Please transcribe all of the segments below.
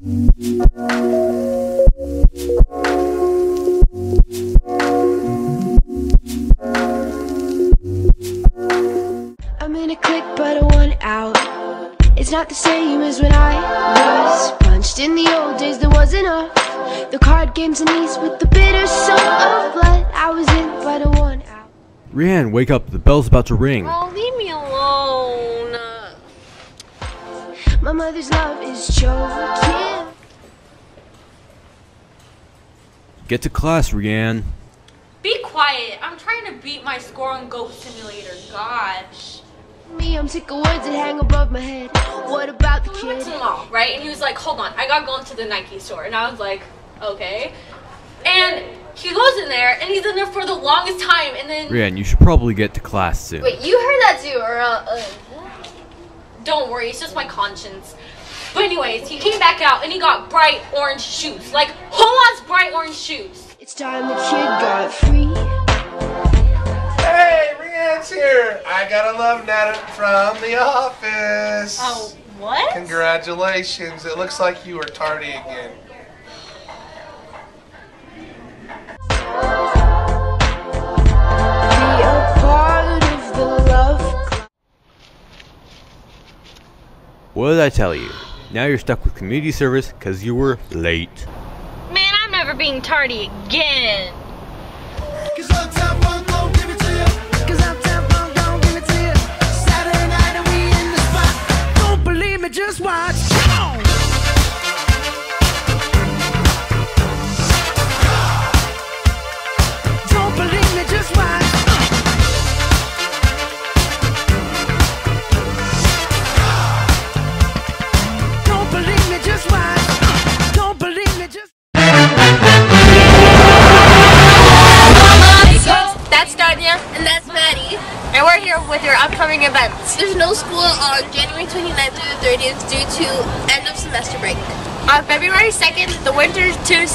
I'm in a clique, but I want out. It's not the same as when I was punched. In the old days, there was enough. The card games and ease with the bitter soul of blood. I was in, but I want out. Rianne, wake up. The bell's about to ring. Oh, My mother's love is choking. Get to class, Rianne. Be quiet. I'm trying to beat my score on Goat Simulator. Gosh. Me, I'm sick of words that hang above my head. What about the We went kid? to the mall, right? And he was like, hold on, I got going to go into the Nike store. And I was like, okay. And he goes in there, and he's in there for the longest time. And then, Rianne, you should probably get to class soon. wait, you heard that too, or uh, uh, don't worry, it's just my conscience. But anyways, he came back out and he got bright orange shoes, like whole ass bright orange shoes. It's time the kid got free. Hey, Rianne's here. I got a love letter from the office. Oh, what? Congratulations. It looks like you were tardy again. What did I tell you? Now you're stuck with community service because you were late. Man, I'm never being tardy again. Cause Uptown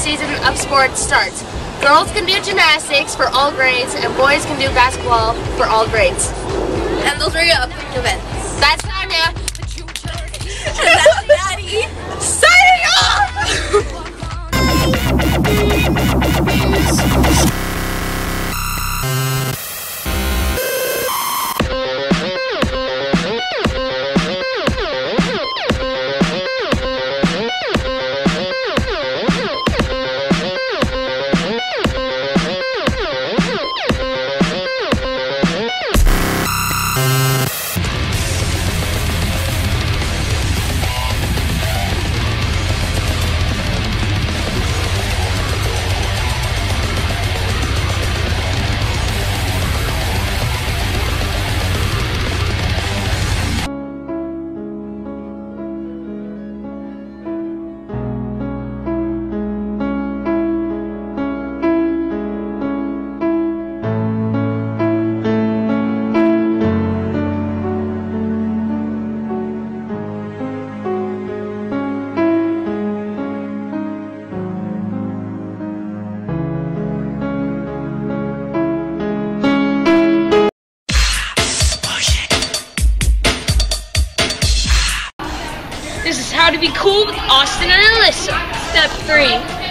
season of sports starts. Girls can do gymnastics for all grades, and boys can do basketball for all grades. And those are your upcoming events. That's Tanya. And that's Maddie. Signing off!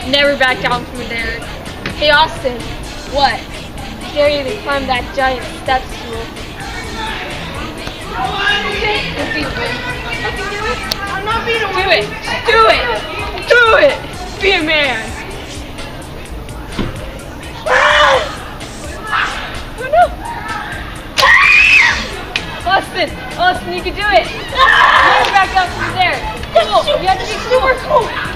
never back down from there. Hey Austin, what? Dare you to climb that giant step stool? Do it! Do it! Do it! Be a man! Oh no! Austin! Austin, you can do it! Never back up from there! Cool! You have to be super cool!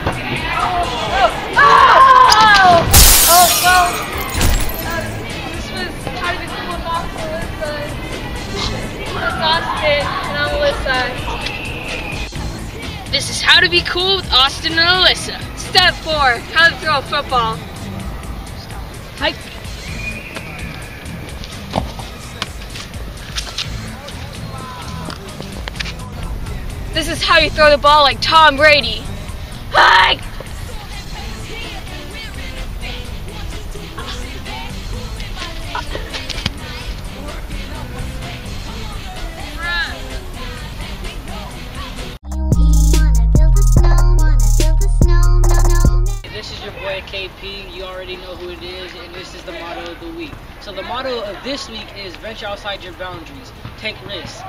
Cool with Austin and Alyssa. Step four, how to throw a football. Hike. This is how you throw the ball like Tom Brady. Hike! KP, you already know who it is, and this is the motto of the week. So the motto of this week is venture outside your boundaries, take risks.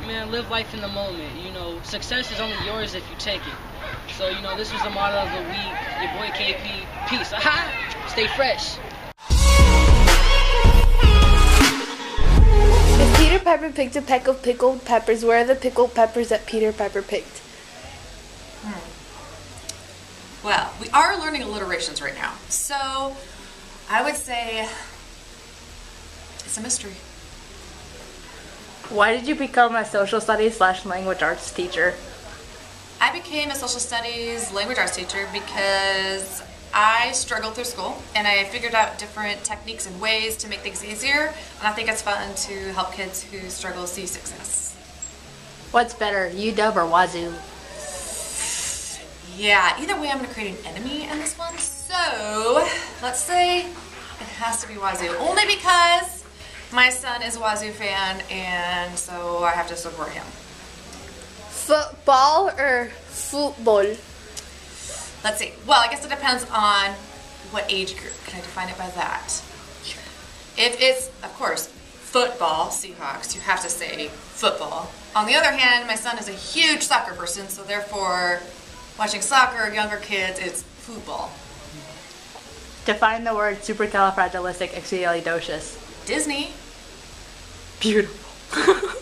Man, live life in the moment. You know, success is only yours if you take it. So, you know, this was the motto of the week. Your boy KP. Peace. Aha! Stay fresh. If Peter Piper picked a peck of pickled peppers, where are the pickled peppers that Peter Piper picked? Well, we are learning alliterations right now. So I would say it's a mystery. Why did you become a social studies slash language arts teacher? I became a social studies language arts teacher because I struggled through school and I figured out different techniques and ways to make things easier. And I think it's fun to help kids who struggle see success. What's better, UW or Wazoo? Yeah, either way, I'm to create an enemy in this one. So let's say it has to be Wazoo. Only because my son is a Wazoo fan and so I have to support him. Football or football? Let's see. Well, I guess it depends on what age group. Can I define it by that? If it's, of course, football, Seahawks, you have to say football. On the other hand, my son is a huge soccer person, so therefore, watching soccer, younger kids, it's football. Define the word supercalifragilisticexpialidocious. Disney. Beautiful.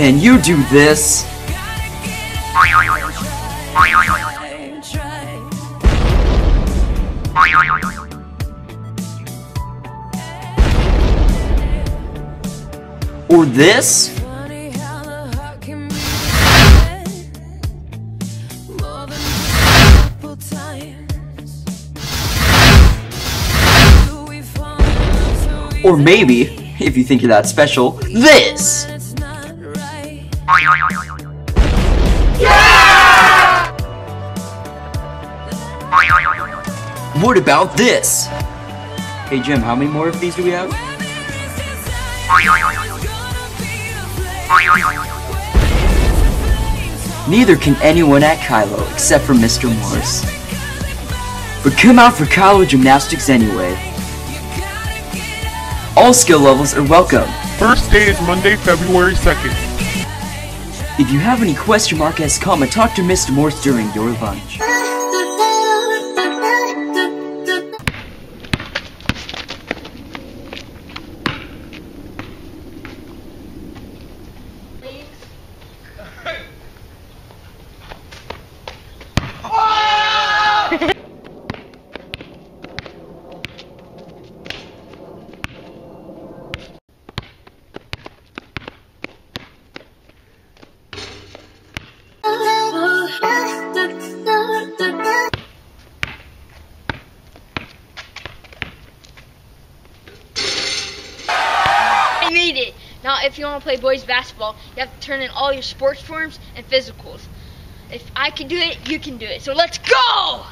Can you do this? Or this? Or maybe, if you think you're that special, this! What about this? Hey Jim, how many more of these do we have? Neither can anyone at Kylo except for Mr. Morris. But come out for Kylo Gymnastics anyway. All skill levels are welcome. First day is Monday, February 2nd. If you have any question mark as comment, talk to Mr. Morse during your lunch. You want to play boys basketball, you have to turn in all your sports forms and physicals. If I can do it, you can do it. So let's go!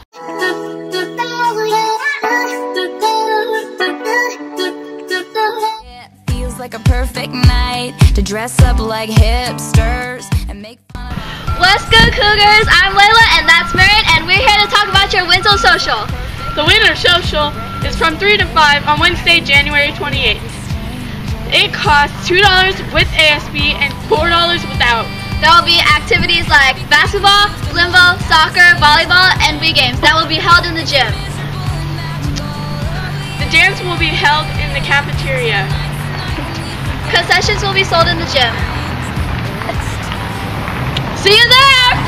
It Feels like a perfect night to dress up like hipsters and make fun of. Let's go, Cougars! I'm Layla, and that's Merritt and we're here to talk about your Winter Social. The winter social is from 3 to 5 on Wednesday, January 28th. It costs $2 with ASB and $4 without. There will be activities like basketball, limbo, soccer, volleyball, and Wii games that will be held in the gym. The dance will be held in the cafeteria. Concessions will be sold in the gym. See you there!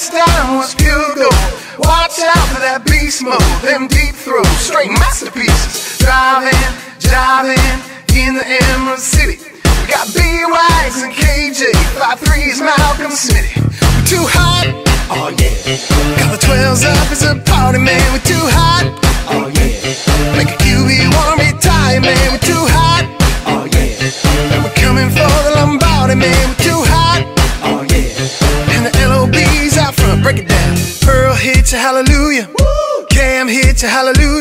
That touchdown was goal. Watch out for that beast mode. Them deep throws, straight masterpieces. Driving, driving in the Emerald City. We got B-Wags and KJ. 5-3's Malcolm Smitty. We too hot. Oh yeah. Got the 12s up, it's a party, man. We're too hot. Oh yeah. Make a QB wanna retire, man. We're too hot. Oh yeah. And we're coming for the Lombardi, man. We're too hot. hallelujah. Woo! Yeah, I'm here to hallelujah.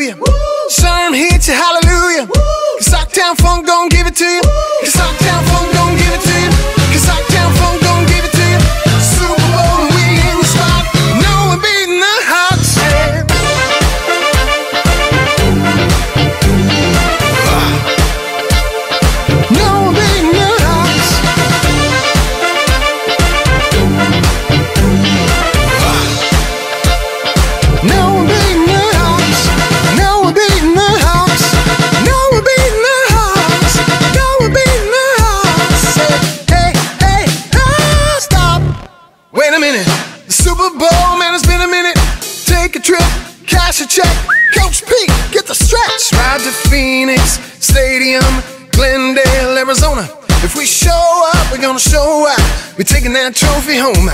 If we show up, we're gonna show out. We're taking that trophy home.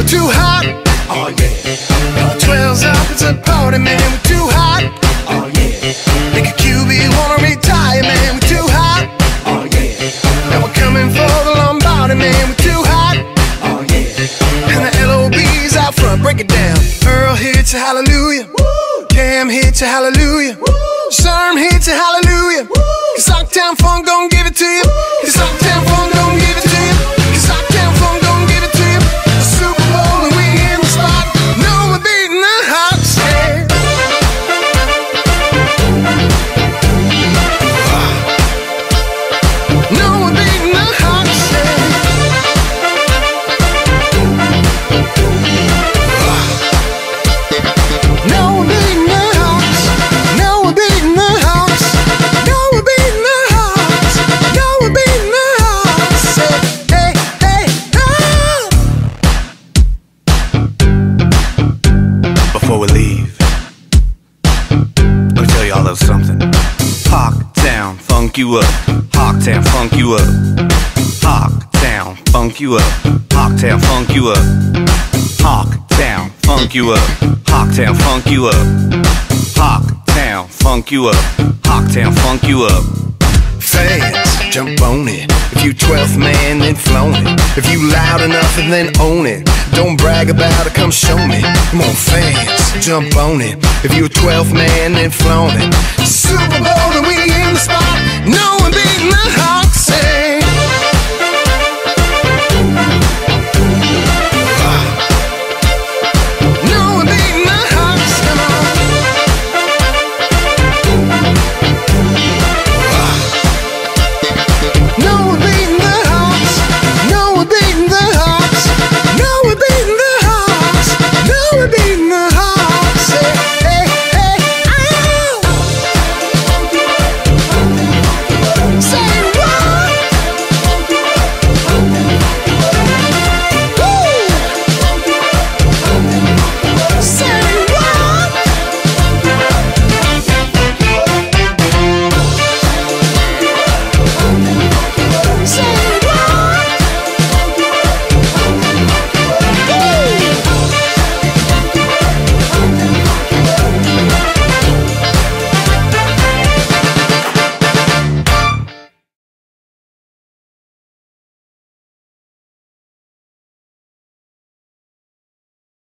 We're too hot. Oh yeah. 12s up, it's a party, man. We're too hot. Oh yeah. Make a QB wanna retire, man. We're too hot. Oh yeah. And we're coming for the Lombardi, man. We're too hot. Oh yeah. And the LOB's out front, break it down. Earl hits a hallelujah. Cam hits a hallelujah. Sherm hits a hallelujah. Cause Hawktown Funk funk you up. Hawktown, funk you up. Hawktown, funk you up. Hawktown, funk you up. Hawktown, funk you up. Hawktown, funk you up. Hawktown, funk you up. Hawktown, funk you up. Fans, jump on it. If you 12th man, then flown it. If you loud enough, and then own it. Don't brag about it, come show me. Come on, fans, jump on it. If you a 12th man, then flown it. Super Bowl, and we in the spot. No one beating the Hawks. Eh?